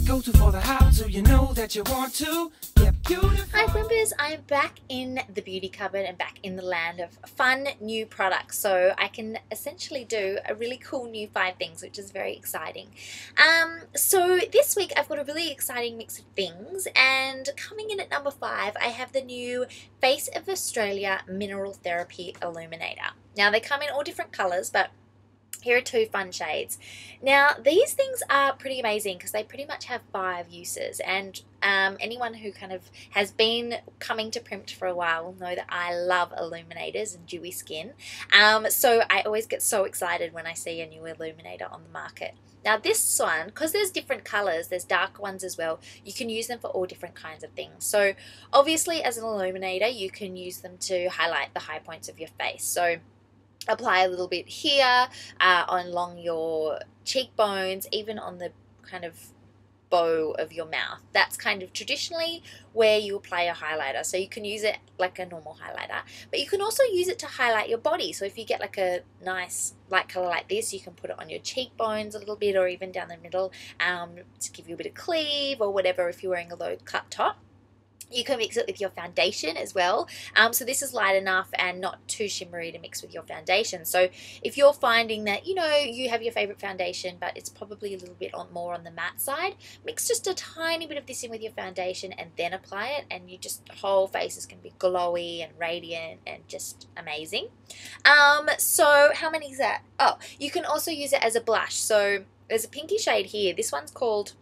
go-to for the how to. You know that you want to. Hi Primpers, I'm back in the beauty cupboard and back in the land of fun new products. So I can essentially do a really cool new five things, which is very exciting. Um, so this week I've got a really exciting mix of things and coming in at number five, I have the new Face of Australia Mineral Therapy Illuminator. Now they come in all different colors, but here are two fun shades. Now, these things are pretty amazing because they pretty much have five uses, and um, anyone who kind of has been coming to Primped for a while will know that I love illuminators and dewy skin. Um, so I always get so excited when I see a new illuminator on the market. Now this one, because there's different colors, there's darker ones as well, you can use them for all different kinds of things. So obviously as an illuminator, you can use them to highlight the high points of your face. So apply a little bit here uh, along your cheekbones, even on the kind of bow of your mouth. That's kind of traditionally where you apply a highlighter. So you can use it like a normal highlighter, but you can also use it to highlight your body. So if you get like a nice light color like this, you can put it on your cheekbones a little bit or even down the middle um, to give you a bit of cleave or whatever if you're wearing a low cut top. You can mix it with your foundation as well. Um, so this is light enough and not too shimmery to mix with your foundation. So if you're finding that, you know, you have your favorite foundation, but it's probably a little bit on, more on the matte side, mix just a tiny bit of this in with your foundation and then apply it and you just, whole face is going to be glowy and radiant and just amazing. Um, so how many is that? Oh, you can also use it as a blush. So there's a pinky shade here. This one's called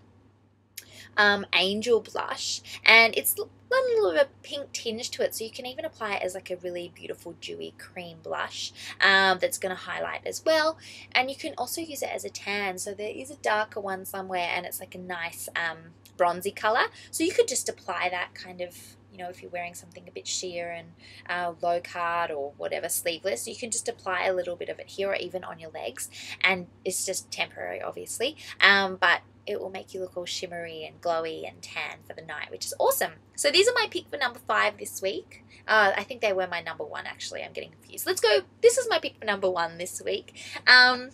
um, Angel Blush, and it's got a little bit of a pink tinge to it, so you can even apply it as like a really beautiful dewy cream blush um, that's going to highlight as well. And you can also use it as a tan, so there is a darker one somewhere, and it's like a nice um, bronzy color. So you could just apply that kind of you know, if you're wearing something a bit sheer and uh, low card or whatever, sleeveless, you can just apply a little bit of it here or even on your legs. And it's just temporary, obviously. Um, but it will make you look all shimmery and glowy and tan for the night, which is awesome. So these are my pick for number five this week. Uh, I think they were my number one, actually. I'm getting confused. Let's go. This is my pick for number one this week. Um,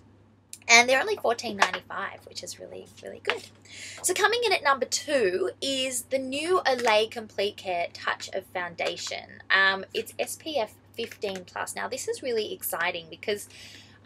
and they're only $14.95, which is really, really good. So coming in at number two is the new Olay Complete Care Touch of Foundation. Um, it's SPF 15 plus. Now this is really exciting because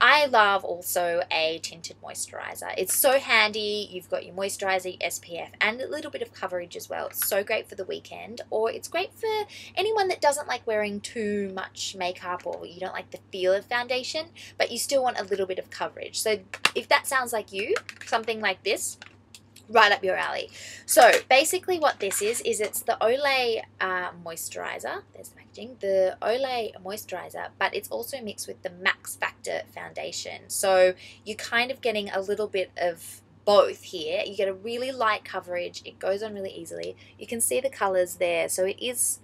I love also a tinted moisturizer. It's so handy. You've got your moisturizer, your SPF, and a little bit of coverage as well. It's so great for the weekend, or it's great for anyone that doesn't like wearing too much makeup or you don't like the feel of foundation, but you still want a little bit of coverage. So if that sounds like you, something like this, right up your alley. So basically what this is, is it's the Olay uh, moisturizer, there's the packaging, the Olay moisturizer, but it's also mixed with the Max Factor foundation. So you're kind of getting a little bit of both here. You get a really light coverage, it goes on really easily. You can see the colors there, so it is,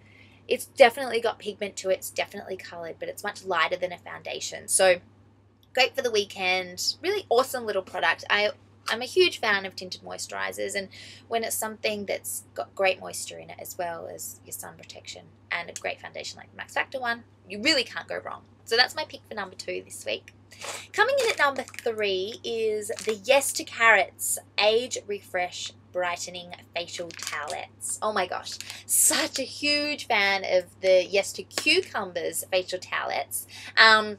it's definitely got pigment to it, it's definitely colored, but it's much lighter than a foundation. So great for the weekend, really awesome little product. I I'm a huge fan of tinted moisturizers, and when it's something that's got great moisture in it as well as your sun protection and a great foundation like Max Factor one, you really can't go wrong. So that's my pick for number two this week. Coming in at number three is the Yes to Carrots Age Refresh Brightening Facial Towelettes. Oh my gosh, such a huge fan of the Yes to Cucumbers facial towelettes, um,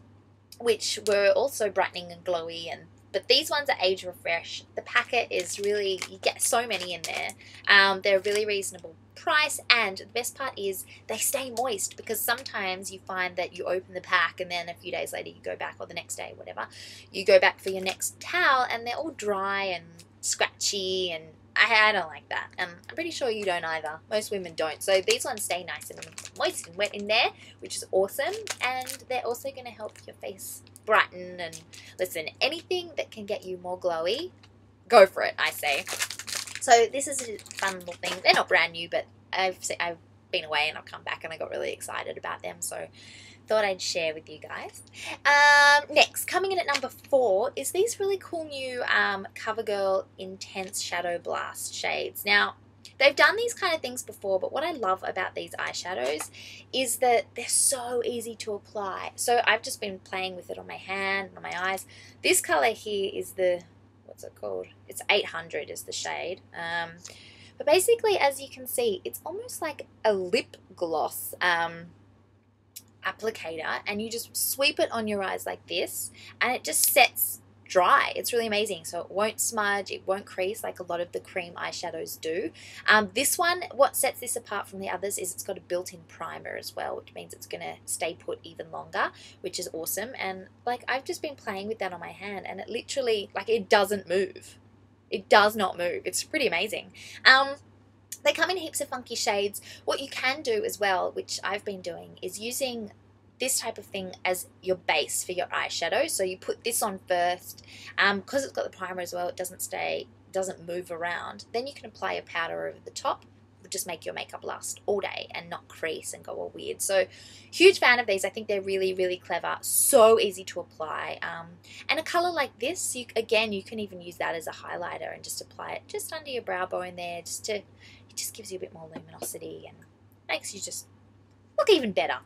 which were also brightening and glowy and but these ones are age refresh. The packet is really, you get so many in there. Um, they're really reasonable price and the best part is they stay moist because sometimes you find that you open the pack and then a few days later you go back or the next day whatever you go back for your next towel and they're all dry and scratchy and I, I don't like that and I'm pretty sure you don't either most women don't so these ones stay nice and moist and wet in there which is awesome and they're also going to help your face brighten and listen, anything that can get you more glowy, go for it, I say. So this is a fun little thing. They're not brand new, but I've I've been away and I've come back and I got really excited about them. So thought I'd share with you guys. Um, next, coming in at number four is these really cool new um, CoverGirl Intense Shadow Blast shades. Now, They've done these kind of things before, but what I love about these eyeshadows is that they're so easy to apply. So I've just been playing with it on my hand, on my eyes. This color here is the what's it called? It's 800 is the shade. Um, but basically, as you can see, it's almost like a lip gloss um, applicator, and you just sweep it on your eyes like this, and it just sets dry. It's really amazing. So it won't smudge, it won't crease like a lot of the cream eyeshadows do. Um, this one, what sets this apart from the others is it's got a built-in primer as well, which means it's going to stay put even longer, which is awesome. And like I've just been playing with that on my hand and it literally, like it doesn't move. It does not move. It's pretty amazing. Um, they come in heaps of funky shades. What you can do as well, which I've been doing, is using this type of thing as your base for your eyeshadow. So you put this on first. Um, because it's got the primer as well, it doesn't stay, doesn't move around. Then you can apply a powder over the top. Would just make your makeup last all day and not crease and go all weird. So, huge fan of these. I think they're really, really clever. So easy to apply. Um, and a color like this, you again, you can even use that as a highlighter and just apply it just under your brow bone there, just to it just gives you a bit more luminosity and makes you just look even better.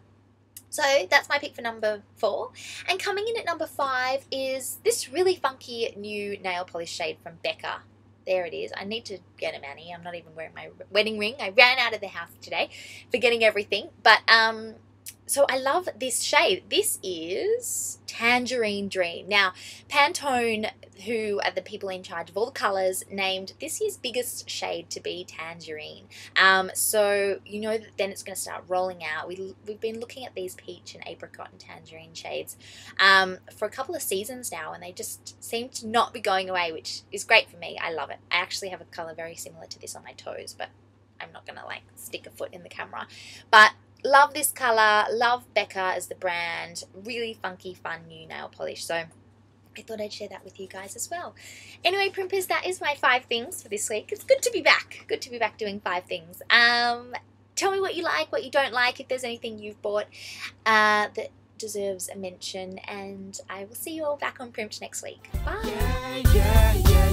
So that's my pick for number four. And coming in at number five is this really funky new nail polish shade from Becca. There it is. I need to get a Manny. I'm not even wearing my wedding ring. I ran out of the house today, forgetting everything. But um, so I love this shade. This is Tangerine Dream. Now, Pantone, who are the people in charge of all the colours, named this year's biggest shade to be Tangerine. Um, so you know that then it's going to start rolling out. We, we've been looking at these peach and apricot and tangerine shades um, for a couple of seasons now, and they just seem to not be going away, which is great for me. I love it. I actually have a colour very similar to this on my toes, but I'm not going to like stick a foot in the camera. But love this color, love Becca as the brand. Really funky, fun new nail polish. So I thought I'd share that with you guys as well. Anyway, Primpers, that is my five things for this week. It's good to be back. Good to be back doing five things. Um, tell me what you like, what you don't like, if there's anything you've bought uh, that deserves a mention, and I will see you all back on Primped next week. Bye. Yeah, yeah, yeah,